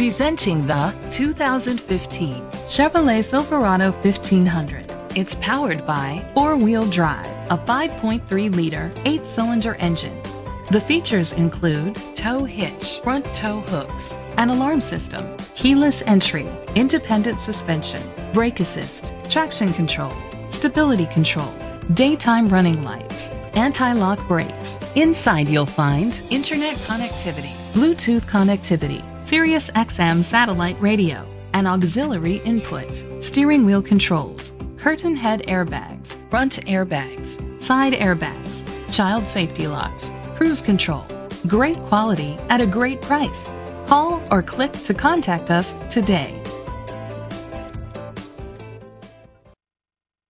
Presenting the 2015 Chevrolet Silverado 1500. It's powered by four-wheel drive, a 5.3-liter, eight-cylinder engine. The features include tow hitch, front tow hooks, an alarm system, keyless entry, independent suspension, brake assist, traction control, stability control, daytime running lights, anti-lock brakes. Inside you'll find internet connectivity, Bluetooth connectivity, Sirius XM satellite radio, an auxiliary input, steering wheel controls, curtain head airbags, front airbags, side airbags, child safety locks, cruise control. Great quality at a great price. Call or click to contact us today.